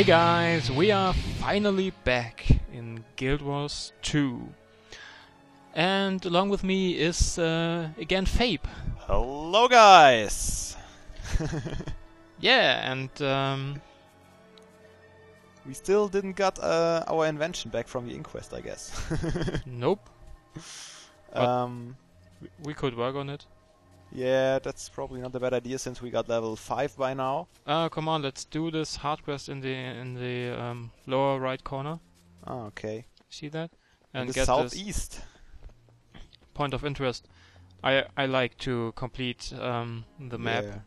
Hey guys, we are finally back in Guild Wars 2. And along with me is uh, again Fabe. Hello, guys! Yeah, and um, we still didn't got uh, our invention back from the inquest, I guess. nope, um, we- we could work on it. Yeah, that's probably not a bad idea since we got level 5 by now. Uh, come on, let's do this hard quest in the in the um, lower right corner. Oh, okay. See that? In And the get this southeast. point of interest. I I like to complete um, the map. Yeah.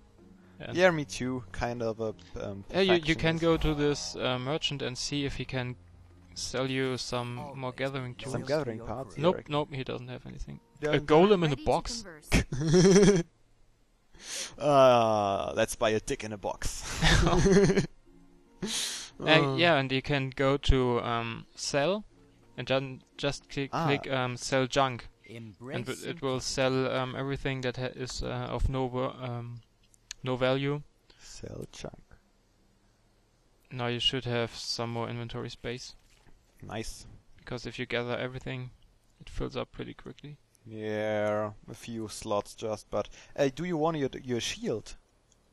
And yeah, me too. Kind of a. Um, Yeah, you, you can go to this uh, merchant and see if he can sell you some Oh, more gathering tools. Some gathering parts. Nope, here. nope, he doesn't have anything. Yeah, A golem in a box. converse. uh, let's buy a dick in a box. Uh, yeah, and you can go to um, sell, and then just click, Ah. click um, sell junk, Embrace and it- it will sell um, everything that ha- is uh, of no vo- um, no value. Sell junk. Now you should have some more inventory space Nice. because if you gather everything, it fills up pretty quickly. Yeah, a few slots just, but uh, do you want your your shield,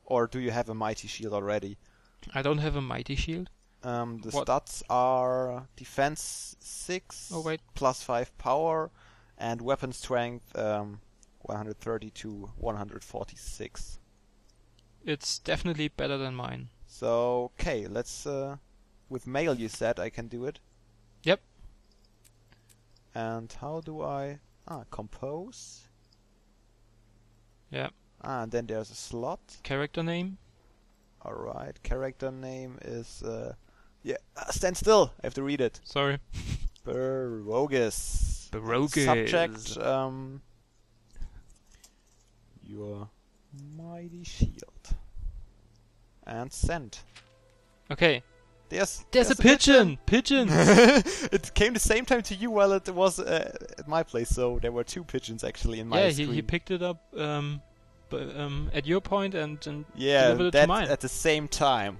or do you have a mighty shield already? I don't have a mighty shield. Um, the What- stats are defense six, Oh, wait. plus five power, and weapon strength um, 130 to 146. It's definitely better than mine. So okay, let's uh, with mail. You said I can do it. Yep. And how do I ah compose? Yeah. Ah, and then there's a slot. Character name. Alright, character name is uh yeah uh, stand still. I have to read it. Sorry. Barogus. Barogus. Subject um your mighty shield. And send. Okay. There's There's, a pigeon. Pigeon. it came the same time to you while it was uh, at my place, so there were two pigeons actually in my yeah, he, screen. he picked it up um, b- um, at your point and, and Yeah, delivered it to that mine. at the same time.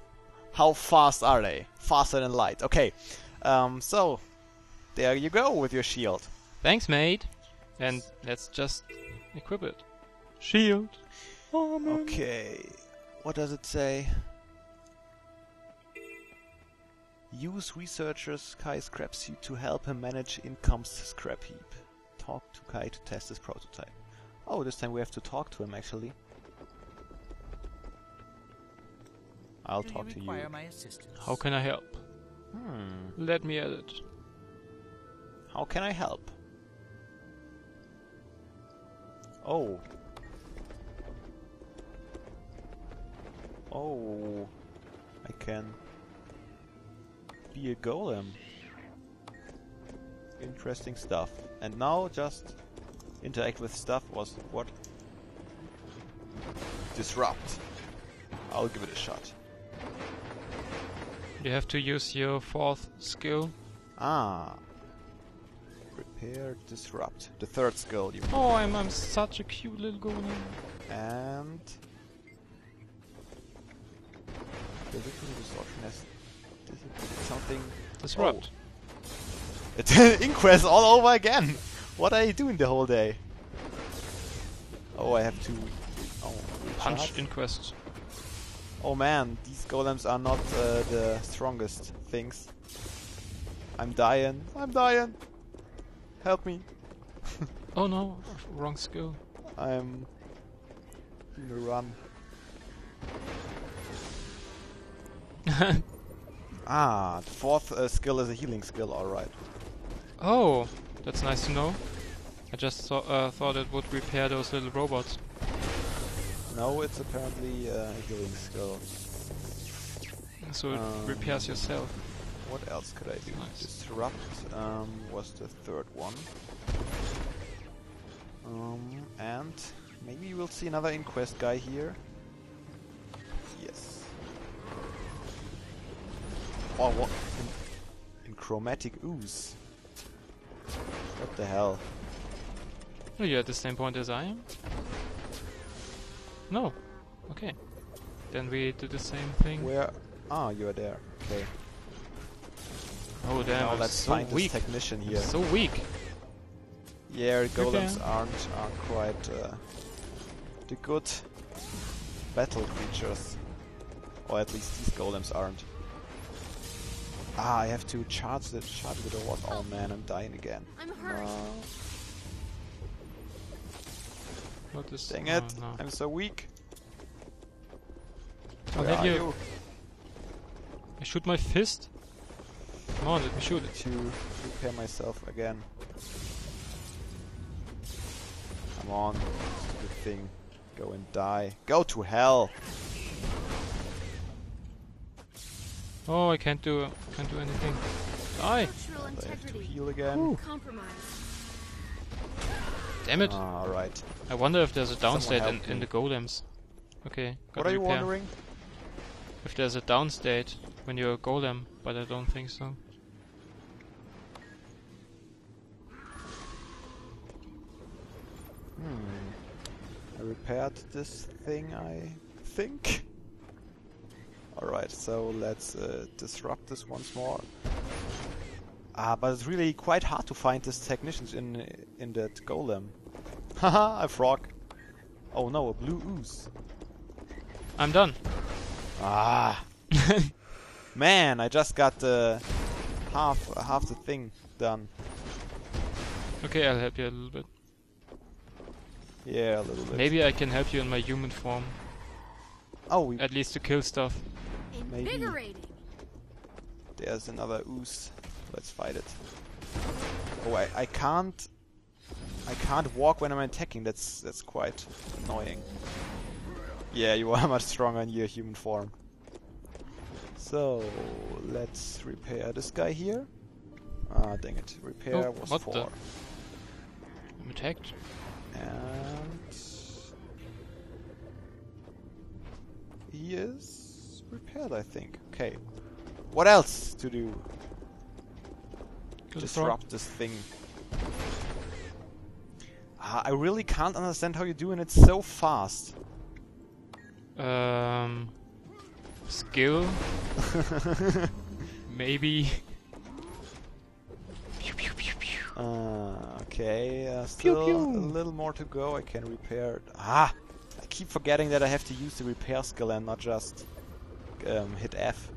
How fast are they? Faster than light. Okay. Um, so there you go with your shield. Thanks, mate. And let's just equip it. Shield. Armor. Okay. What does it say? Use researchers Kai scrap to help him manage income's scrap heap. Talk to Kai to test his prototype. Oh, this time we have to talk to him actually. I'll Do talk you to you. my assistance? How can I help? Hmm. Let me edit. How can I help? Oh. Oh. I can be a golem. Interesting stuff. And now just interact with stuff was what? Disrupt. I'll give it a shot. You have to use your fourth skill. Ah. Prepare, disrupt. The third skill you Oh, I'm, I'm such a cute little golem. And the ritual distortion has. Something. Disrupt. It's inquest all over again. What are you doing the whole day? Oh, I have to. Oh, Punch recharge? Inquest. Oh man, these golems are not uh, the strongest things. I'm dying. I'm dying. Help me. Oh no, wrong skill. I'm in a run. Ah, the fourth uh, skill is a healing skill, alright. oh, that's nice to know. I just thought uh, thought it would repair those little robots. No, it's apparently uh, a healing skill. So it Um, repairs yourself. What else could I do? Nice. Disrupt um, was the third one. Um, and maybe we'll see another inquest guy here. Yes. Oh, what? In, in chromatic ooze. What the hell? Oh, you're at the same point as I am? No. Okay. Then we do the same thing. Where? Ah, you're there. Okay. Oh damn, now I'm let's so find weak. this technician here. So weak. Yeah, golems Okay. aren't aren't quite uh, the good battle creatures, or at least these golems aren't. Ah, I have to charge the charge with the what? Oh man, I'm dying again. I'm hurt. No, What is? dang oh, it! no. I'm so weak. I'll Where have are you- you? I shoot my fist. Come on, let me shoot it. To repair myself again. Come on, stupid thing. Go and die. Go to hell! Oh, I can't do can't do anything. Die! Structural I have to heal again. compromised. Damn it! Ah, alright. I wonder if there's a Someone downstate in, in the golems. Okay. What gotta are you repair. wondering? If there's a downstate when you're a golem, but I don't think so. Hmm. I repaired this thing, I think. Alright, so let's uh, disrupt this once more. Ah, but it's really quite hard to find these technicians in in that golem. Haha, a frog. Oh no, a blue ooze. I'm done. Ah, man, I just got the half half the thing done. okay, I'll help you a little bit. Yeah, a little bit. Maybe I can help you in my human form, Oh, we, at least to kill stuff. Maybe. There's another ooze. Let's fight it. Oh, I, I can't... I can't walk when I'm attacking. That's that's quite annoying. Yeah, you are much stronger in your human form. So, let's repair this guy here. Ah, dang it. Repair Oh, was what 4. the- I'm attacked. And... He is repaired, I think. Okay. What else to do? Frog. disrupt this thing. Ah, I really can't understand how you're doing it so fast. Um, skill, maybe. Pew, pew, pew, pew. uh, okay, uh, still pew. a little more to go. I can repair. it. Ah, I keep forgetting that I have to use the repair skill and not just um, hit F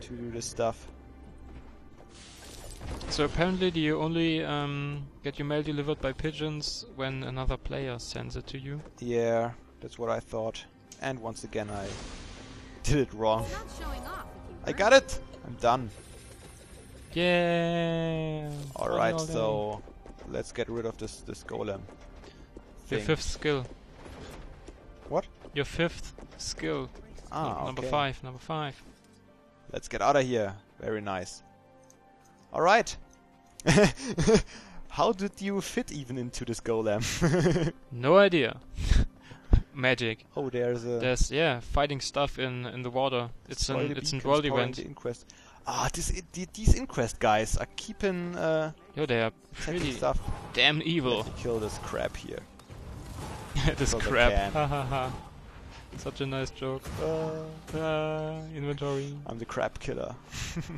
to do this stuff. So apparently, do you only um, get your mail delivered by pigeons when another player sends it to you? Yeah, that's what I thought. And once again, I did it wrong. It's not showing off if you I got it. I'm done. Yeah. All Fun right, all day. so let's get rid of this this golem. your fifth skill. What? Your fifth skill. Ah, number okay. five. Number five. Let's get out of here. Very nice. All right. How did you fit even into this golem? No idea. Magic. oh, there's a There's yeah, fighting stuff in in the water. It's an it's an world event. Inquest. Ah, this, i- the- these inquest guys are keeping uh, Yo, they are pretty stuff. damn evil. Kill this crab here. this because Such a nice joke. Uh, Ah, inventory. I'm the crab killer.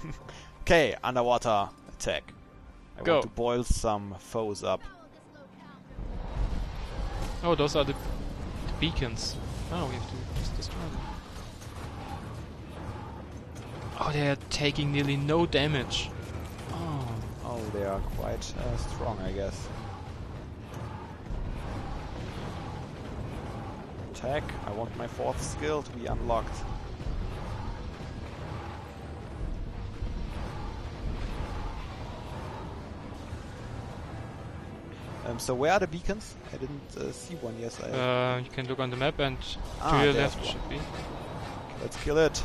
okay, underwater attack. I Go. want to boil some foes up. Oh, those are the, the beacons. Oh, we have to just destroy them. Oh, they are taking nearly no damage. Oh, Oh, they are quite uh, strong, I guess. Attack. I want my fourth skill to be unlocked. Um, so where are the beacons? I didn't uh, see one. Yes, I. uh, you can look on the map and Ah, to your left one. should be. Let's kill it.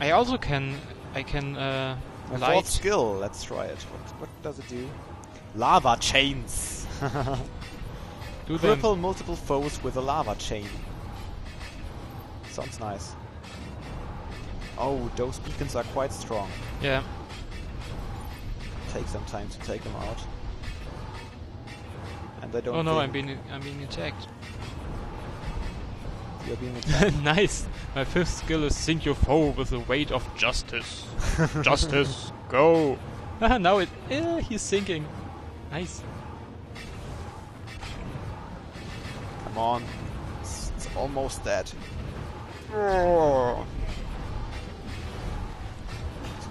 I also can I can uh, My light. fourth skill. Let's try it. What, what does it do? Lava chains. Do them. Multiple foes with a lava chain. Sounds nice. Oh, those beacons are quite strong. Yeah. Take some time to take them out. And I don't Oh no, I'm being I'm being attacked. You're being attacked. nice. My fifth skill is sink your foe with the weight of justice. justice, go. Now it. Yeah, he's sinking. Nice. Come on. It's, it's almost dead. Oh.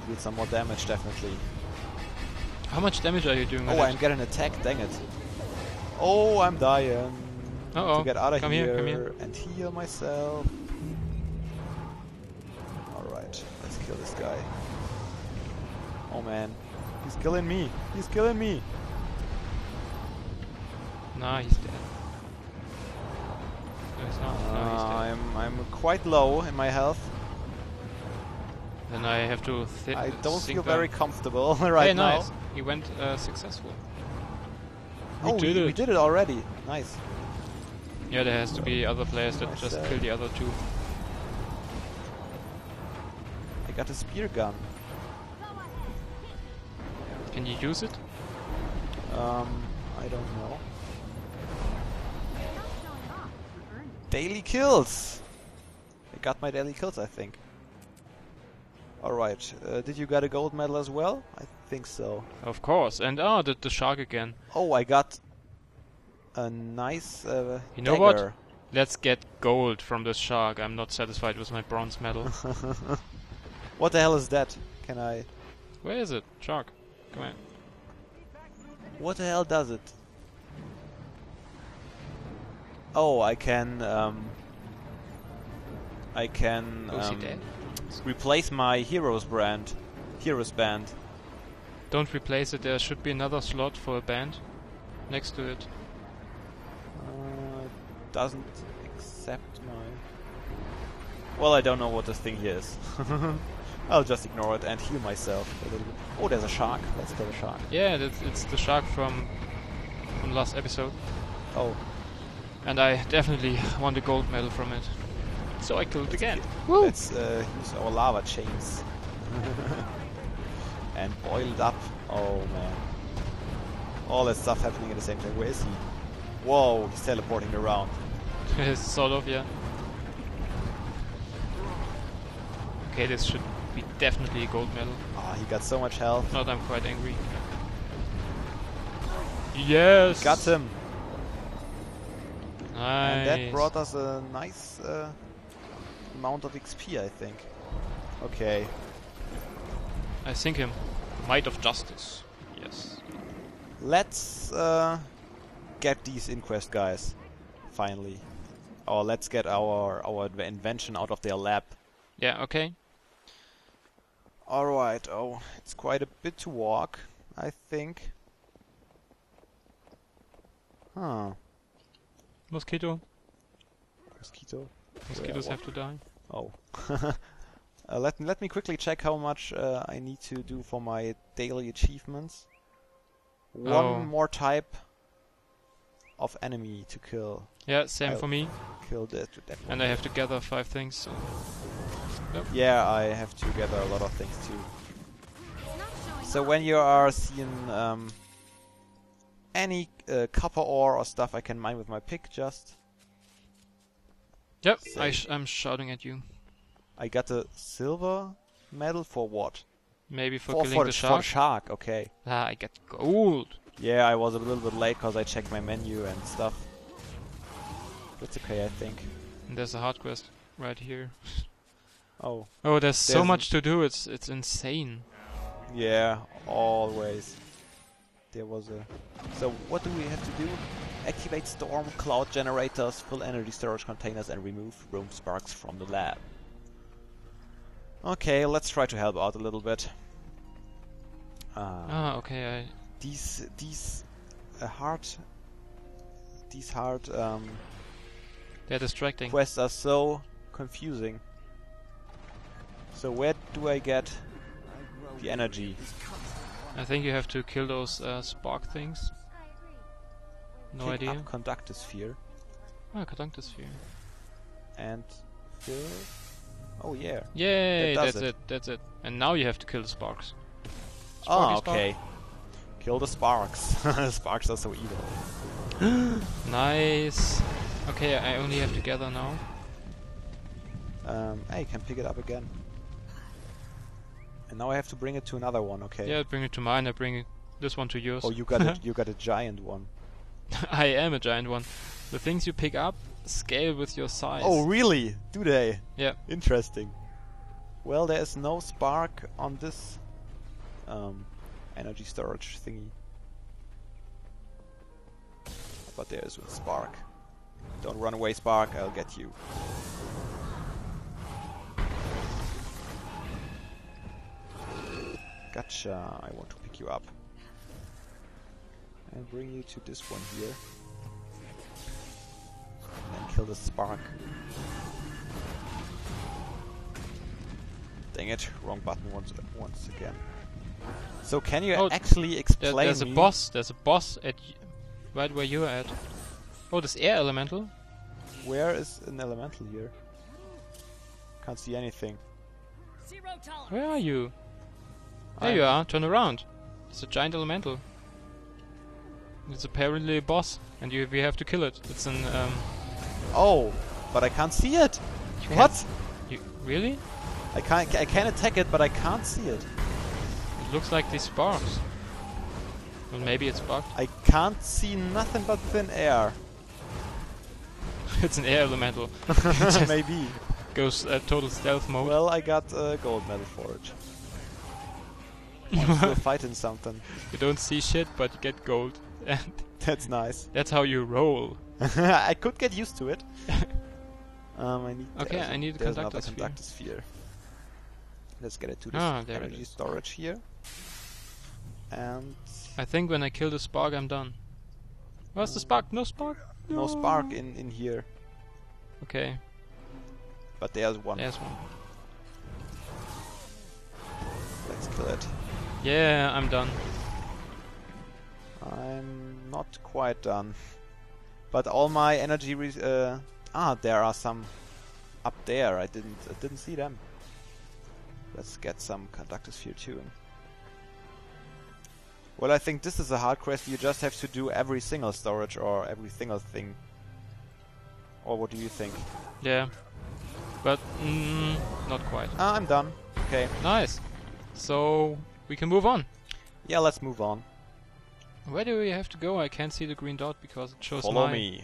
Deal some more damage, definitely. How much damage are you doing? Oh? I'm getting attacked, dang it. Oh, I'm dying. Uh-oh. To get out of Come here, here, come here. and heal myself. Alright, let's kill this guy. Oh man. He's killing me. He's killing me. Nah, he's dead. No, he's not. No, he's Uh, dead. I'm I'm quite low in my health. Then I have to. Thi- I don't feel them. very comfortable right hey, now. nice. He went uh, successful. We oh, did we, it. we did it already. Nice. Yeah, there has to be other players that Nice, just uh, kill the other two. I got a spear gun. Can you use it? Um, I don't know. Daily kills. I got my daily kills, I think. Alright, uh, did you get a gold medal as well? I think so. Of course. And oh, the, the shark again. Oh, I got a nice uh, You know what? Let's get gold from this shark. I'm not satisfied with my bronze medal. what the hell is that? Can I... Where is it? Shark. Come on. What the hell does it? Oh, I can... Um, I can... Is he um, replace my heroes brand, heroes band. Don't replace it. There should be another slot for a band next to it. Uh, doesn't accept my. Well, I don't know what this thing here is. I'll just ignore it and heal myself a little bit. Oh, there's a shark. Let's kill the shark. Yeah, it's the shark from from last episode, Oh, and I definitely won the gold medal from it. So I killed it again. let's uh, use our lava chains and boiled up. Oh man, all that stuff happening at the same time. Where is he? Whoa, he's teleporting around. sort of, yeah. Okay, this should be definitely a gold medal. Ah, he got so much health. If not, I'm quite angry. Yes! Got him. Nice. And that brought us a nice uh, amount of XP, I think. Okay. I think him. Might of Justice. Yes. Let's uh, get these inquest guys, finally. Or let's get our our invention out of their lab. Yeah, okay. Alright, oh, it's quite a bit to walk, I think. Huh. Mosquito. Mosquito? Mosquitoes have to die. Oh. uh, let, let me quickly check how much uh, I need to do for my daily achievements. One Oh. more type of enemy to kill. Yeah, same I'll- for me. Kill that, that. And I have to gather five things. So. Yeah, I have to gather a lot of things too. It's not showing So when you are seeing um, any uh, copper ore or stuff I can mine with my pick just. Yep, I sh I'm shouting at you. I got a silver medal for what? Maybe for, for, killing for the for shark. shark, okay. ah, I get gold. Yeah, I was a little bit late because I checked my menu and stuff. That's okay, I think. And there's a hard quest right here. Oh, Oh, there's so much to do. It's it's insane. yeah, always. There was a. So what do we have to do? Activate storm cloud generators, fill energy storage containers, and remove room sparks from the lab. Okay, let's try to help out a little bit. Uh, Ah, okay. I these these uh, hard these hard um, they're distracting. quests are so confusing. So where do I get the energy? I think you have to kill those uh, spark things. No Pick idea. Up conductosphere Ah, Conductosphere. and fill. Oh yeah. Yay! does That's it. it. That's it. And now you have to kill the sparks. Ah, Sparky spark. okay. Kill the sparks. sparks are so evil. Nice. Okay, I only have to gather now. Um, hey, you can pick it up again. And now I have to bring it to another one, okay? Yeah, bring it to mine. I bring it, this one to yours. Oh, you got a you got a giant one. I am a giant one. The things you pick up scale with your size. Oh, really? Do they? Yeah. Interesting. Well, there is no spark on this um, energy storage thingy. But there is a spark. Don't run away, spark. I'll get you. Gotcha. I want to pick you up. And bring you to this one here. And kill the spark. Dang it, wrong button once once again. So can you Oh, actually There, explain there's a boss. There's a boss at right where you're at. Oh, this air elemental. where is an elemental here? Can't see anything. Zero tolerance. Where are you? There I'm- you are. Turn around. It's a giant elemental. It's apparently a boss, and you we have to kill it. It's an um. Oh, but I can't see it. you What? You really? I can't. I can't attack it, but I can't see it. It looks like these sparks. Well, maybe it's bugged. I can't see nothing but thin air. it's an air elemental. Maybe. Goes uh, total stealth mode. Well, I got a gold medal for it. I'm still fighting something. you don't see shit, but you get gold, and That's nice. that's how you roll. I could get used to it. um, I need. Okay, I need a conductor sphere. conductor sphere. Let's get it to this Ah, energy storage here. And I think when I kill the spark, I'm done. Where's the spark? No spark. no spark in in here, Okay, but there's one. there's one. Let's kill it. Yeah, I'm done. I'm not quite done. But all my energy uh, ah, there are some up there. I didn't I didn't see them. Let's get some conductor sphere too. Well, I think this is a hard quest. You just have to do every single storage or every single thing. Or what do you think? Yeah, but mm, not quite. Ah, I'm done. Okay. Nice. So we can move on. Yeah, let's move on. Where do we have to go? I can't see the green dot because it shows Follow my- me.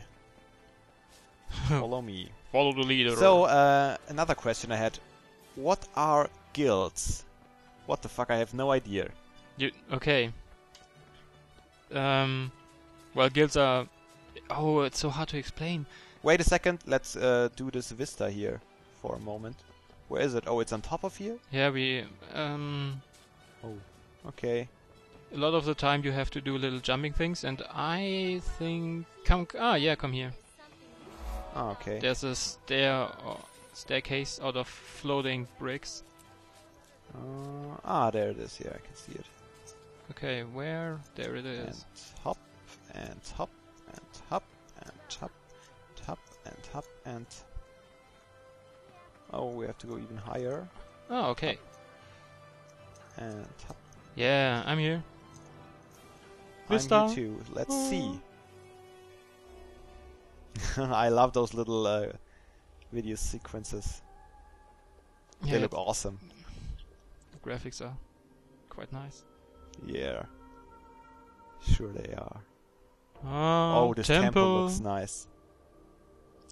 Follow me. Follow the leader. So, uh, another question I had. What are guilds? What the fuck? I have no idea. You, okay. Um, well, guilds are. Oh, it's so hard to explain. Wait a second. Let's uh, do this vista here for a moment. Where is it? Oh, it's on top of here? Yeah, we. Um, Oh. Okay. a lot of the time you have to do little jumping things, and I think. Come. Ah, yeah, come here. Ah, okay. There's a stair or staircase out of floating bricks. Uh, ah, there it is. Yeah, I can see it. Okay, where? There it is. And hop, and hop, and hop, and hop, and hop, and hop, and... Oh, we have to go even higher. Oh, okay. And. Yeah, I'm here. I'm Vista. here too. Let's see. I love those little uh, video sequences. Yeah, they look awesome. the graphics are quite nice. Yeah. Sure they are. Oh, oh, this temple. temple looks nice.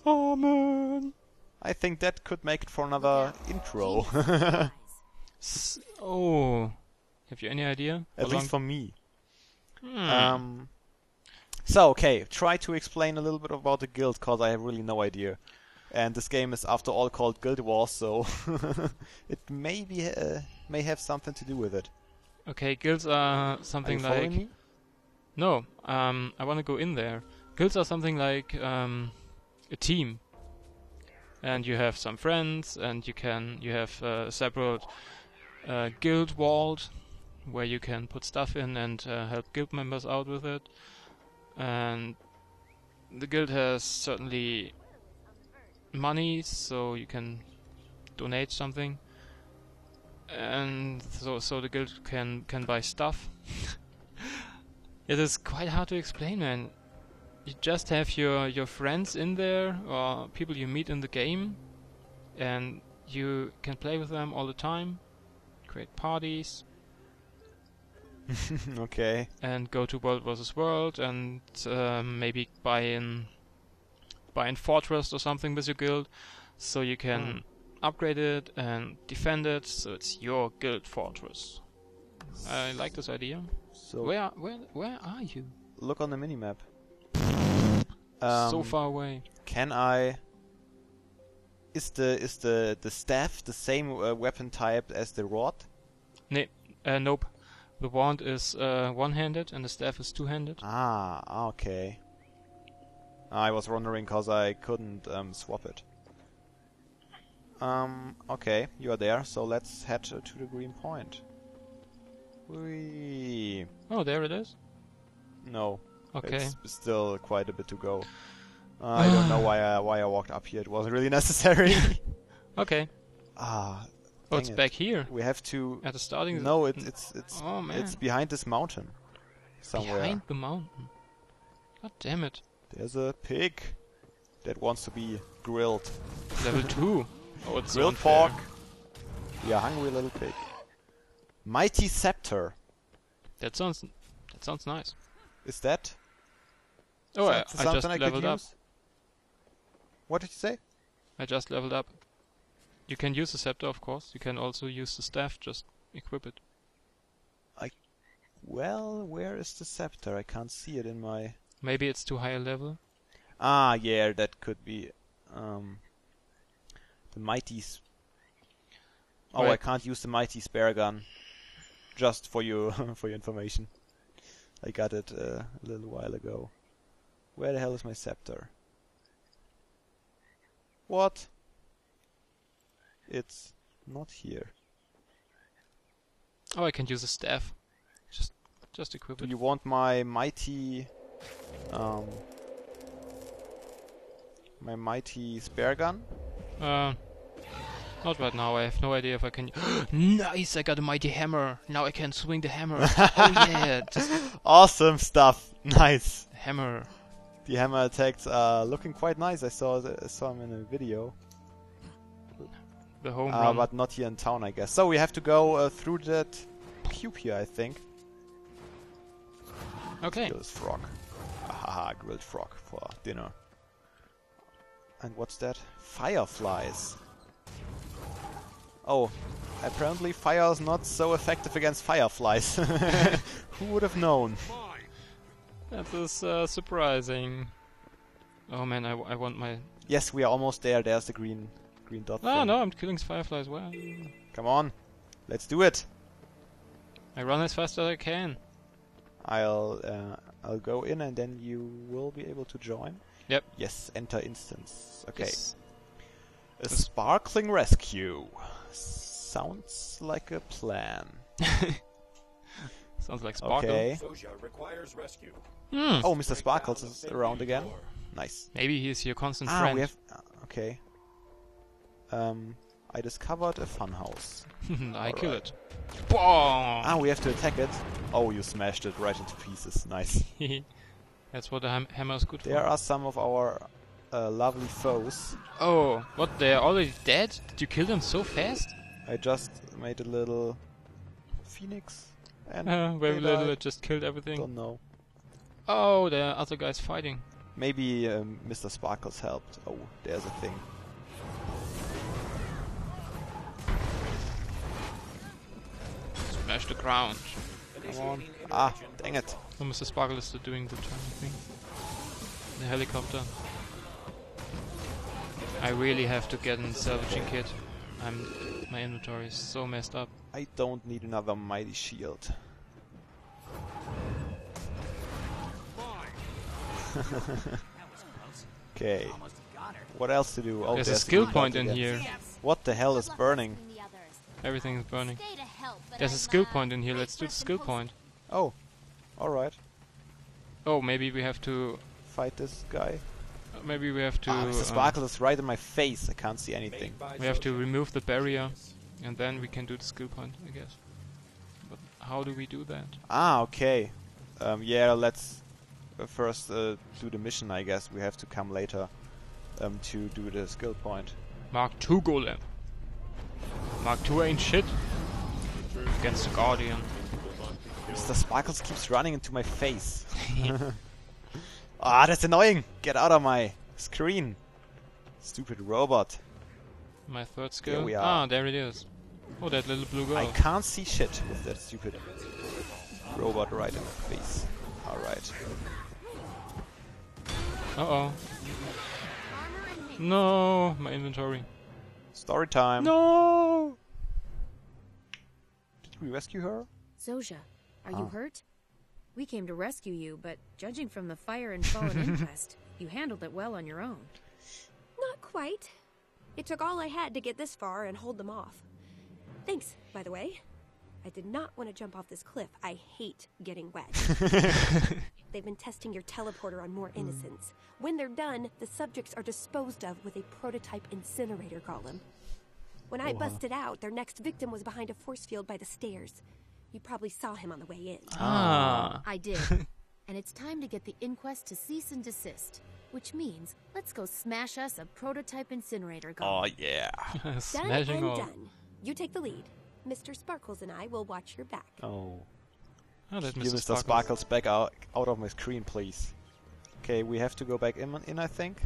Oh man. I think that could make it for another intro. S- oh, have you any idea? At How long- least for me. Hmm. Um, so, okay, try to explain a little bit about the guild, cause I have really no idea. And this game is, after all, called Guild Wars, so it may be uh, may have something to do with it. okay, guilds are Are something following like me? no. Um, I want to go in there. Guilds are something like um, a team, and you have some friends, and you can you have uh, a separate uh, guild vault where you can put stuff in and uh, help guild members out with it. And the guild has certainly money, so you can donate something. And so so the guild can can buy stuff. it is quite hard to explain, man. You just have your your friends in there or people you meet in the game, and you can play with them all the time, create parties, okay. and go to World versus World, and um, maybe buy in buy in Fortress or something with your guild, so you can upgrade it and defend it, so it's your guild fortress. I like this idea. So Where where where are you? look on the minimap. so Um, far away. Can I? Is the is the the staff the same uh, weapon type as the rod? Uh, nope. The wand is uh, one-handed and the staff is two-handed. Ah, okay. I was wondering because I couldn't um, swap it. Um, okay, you are there, so let's head to to the green point. Whee. Oh, there it is. No, Okay. it's still quite a bit to go. Uh, I don't know why I why I walked up here. It wasn't really necessary. Okay. ah, Oh, it's it. back here We have to. at the starting. No, it's it's it's Oh man. it's behind this mountain somewhere. behind the mountain. God damn it. There's a pig that wants to be grilled. Level two. Oh, it's Grilled unfair. pork. Yeah, hungry little pig. Mighty scepter. That sounds. That sounds nice. Is that Oh, I, I just something I could leveled up. use? What did you say? I just leveled up. You can use the scepter, of course. You can also use the staff. Just equip it. I. Well, where is the scepter? I can't see it in my. Maybe it's too high a level. Ah, yeah, that could be. Um, the mighty. S- oh, I can't use the mighty spear gun. Just for you, for your information. I got it uh, a little while ago. Where the hell is my scepter? What? It's not here. Oh, I can use a staff. Just, just equip Do it. you want my mighty, um, my mighty spear gun? Uh, not right now. I have no idea if I can. nice! I got a mighty hammer. Now I can swing the hammer. oh yeah, just Awesome stuff. Nice. hammer. The hammer attacks are looking quite nice. I saw the, I saw them in a video, The home uh, run. but not here in town, I guess. So we have to go uh, through that cube here, I think. okay. Grilled frog. Haha, grilled frog for dinner. And what's that? Fireflies. Oh, apparently fire is not so effective against fireflies. Who would have known? That is uh, surprising. Oh man, I, w- I want my. Yes, we are almost there. There's the green green dot. Ah thing. no, I'm killing fireflies. Well, Come on, let's do it. I run as fast as I can. I'll uh, I'll go in and then you will be able to join. Yep. Yes, enter instance. Okay. Yes. A sparkling rescue. Sounds like a plan. Sounds like Sparkle. Okay. Requires rescue. Hmm. Oh, Mr. Sparkles is around again. Nice. Maybe he's your constant Ah, friend. we have. uh, okay. Um, I discovered a funhouse. I kill Alright. it. Boom! Ah, we have to attack it. Oh, you smashed it right into pieces. Nice. That's what the ham- hammer is good There for. There are some of our uh, lovely foes. Oh, what? They're already dead? Did you kill them so fast? I just made a little phoenix and Uh, very they little. It just killed everything. Don't know. Oh, there are other guys fighting. Maybe um, Mr. Sparkles helped. Oh, there's a thing. Smash the ground. Come on. Ah, dang it. Oh, Mr. Sparkle is still doing the turning thing. The helicopter. I really have to get a salvaging kit. I'm my inventory is so messed up. I don't need another mighty shield. okay. What else to do? Oh, There's a skill point in here. What the hell is burning? Everything is burning. Stay to help, but There's a I'm, skill point in here. Let's do the skill point. Oh, alright. Oh, maybe we have to. Fight this guy. Maybe we have to. ah, Mr. um, Sparkle is right in my face. I can't see anything. we have to remove the barrier, and then we can do the skill point, I guess. But how do we do that? Ah, okay. Um, yeah, let's uh, first uh, do the mission, I guess. We have to come later um, to do the skill point. Mark two Golem. Mark two ain't shit. Against the Guardian. Mr. Sparkles keeps running into my face. ah, that's annoying! Get out of my screen! Stupid robot. My third skill. we are. Ah, there it is. Oh, that little blue girl. I can't see shit with that stupid robot right in my face. Alright. Uh oh. No, my inventory. Story time. No. Did we rescue her? Zojja, are Ah. you hurt? We came to rescue you, but judging from the fire and fallen inquest, you handled it well on your own. Not quite. It took all I had to get this far and hold them off. Thanks, by the way. I did not want to jump off this cliff. I hate getting wet. They've been testing your teleporter on more innocents. When they're done, the subjects are disposed of with a prototype incinerator golem. When I busted out, their next victim was behind a force field by the stairs. You probably saw him on the way in. Ah. I did. and it's time to get the inquest to cease and desist. Which means, let's go smash us a prototype incinerator Oh golem. yeah. Done Smashing and done. You take the lead. Mr. Sparkles and I will watch your back. Oh. Oh, that's Get Mr. Mr. Sparkles. Sparkles back out, out of my screen, please. Okay, we have to go back in, in I think.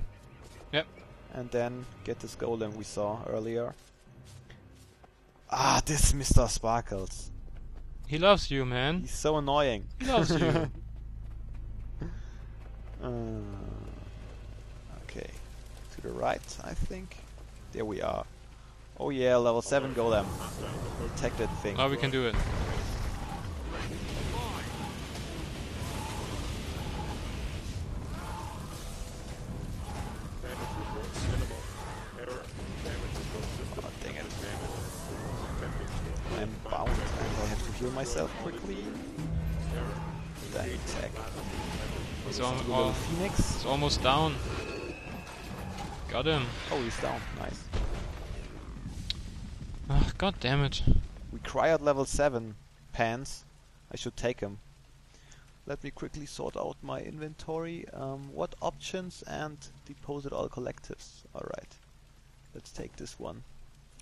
Yep. And then get this golem we saw earlier. Ah, this Mr. Sparkles. He loves you, man. He's so annoying. He loves you. Uh, okay. To the right, I think. There we are. Oh yeah, level 7 golem. Attack that thing. oh, we can do it. Myself quickly. Then attack. He's, al- Little al- Phoenix. he's almost down. Got him. Oh, he's down. Nice. Ah, God damn it. We cry out level 7 pants. I should take him. Let me quickly sort out my inventory. Um, what options and deposit all collectives. Alright. Let's take this one.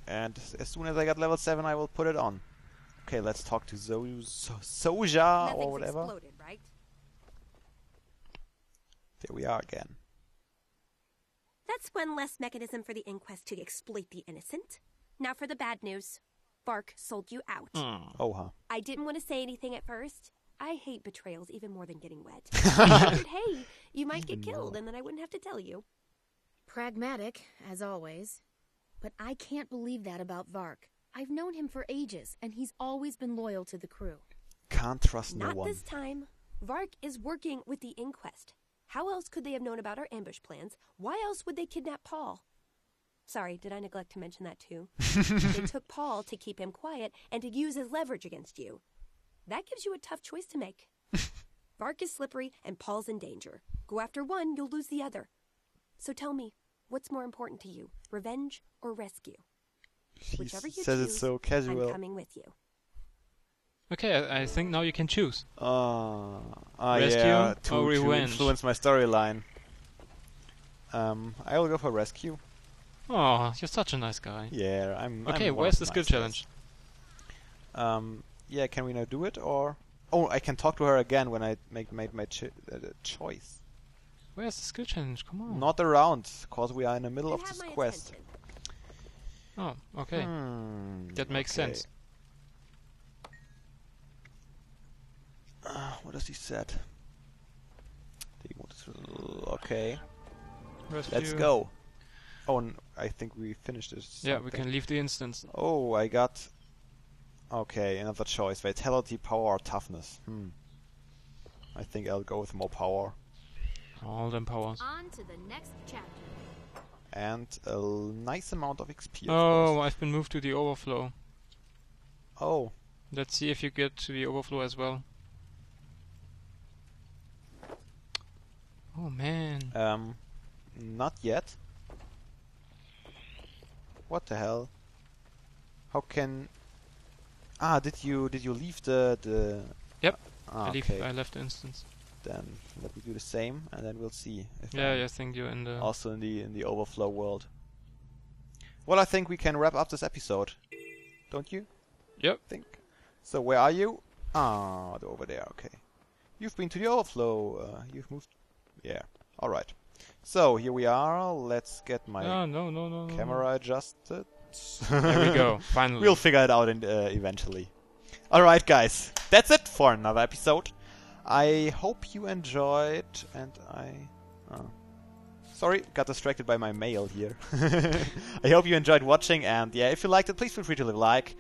And as soon as I got level 7 I will put it on. Okay, let's talk to Zo Zo Zojja Nothing's or whatever. exploded, right? There we are again. That's one less mechanism for the inquest to exploit the innocent. Now for the bad news. Vark sold you out. Hmm. Oh, huh. I didn't want to say anything at first. I hate betrayals even more than getting wet. I figured, hey, you might get killed and then I wouldn't have to tell you. Pragmatic, as always. But I can't believe that about Vark. I've known him for ages, and he's always been loyal to the crew. Can't trust no Not one. this time. Vark is working with the inquest. How else could they have known about our ambush plans? Why else would they kidnap Paul? Sorry, did I neglect to mention that too? they took Paul to keep him quiet and to use as leverage against you. That gives you a tough choice to make. Vark is slippery and Paul's in danger. Go after one, you'll lose the other. So tell me, what's more important to you, revenge or rescue? She Whichever you says choose, it so I'm casual. coming with you. Okay, I, I think now you can choose. Ah, ah, Rescue yeah, or to, to revenge? influence my storyline. Um, I will go for rescue. Oh, you're such a nice guy. Yeah, I'm. Okay, I'm where's the skill guys. challenge? Um, yeah, can we now do it or? Oh, I can talk to her again when I make made my cho- uh, choice. Where's the skill challenge? Come on. Not around, cause we are in the middle You of this quest. attention. Oh, okay. Hmm, That makes okay. sense. Uh, what does he said? He wanted to- Okay, let's go. Oh, and I think we finished this. Yeah, we can leave the instance. Oh, I got. Okay, another choice: vitality, power, or toughness. Hmm. I think I'll go with more power All them powers. On to the next chapter. And a nice amount of XP. Of Oh, course. I've been moved to the overflow. Oh, Let's see if you get to the overflow as well. Oh man. um, not yet. What the hell? How can? Ah, did you did you leave the the? Yep, Ah, I, leave, okay. I left the instance. Then let me do the same, and then we'll see. If Yeah, I'm yeah, I think you're in the. Also in the in the overflow world. Well, I think we can wrap up this episode. Don't you Yep. think? So where are you? Ah, they're over there. Okay. You've been to the overflow. Uh, you've moved. Yeah. All right. So here we are. Let's get my no, no, no, no. camera adjusted. There we go. Finally. We'll figure it out in, uh, eventually. Alright, guys. That's it for another episode. I hope you enjoyed, and I. Oh. Sorry, got distracted by my mail here. I hope you enjoyed watching, and yeah, if you liked it, please feel free to leave a like.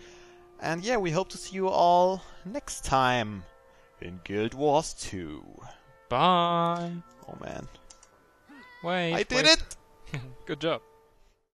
And yeah, we hope to see you all next time in Guild Wars 2. Bye. Oh man. Wait. I did wait. it! Good job.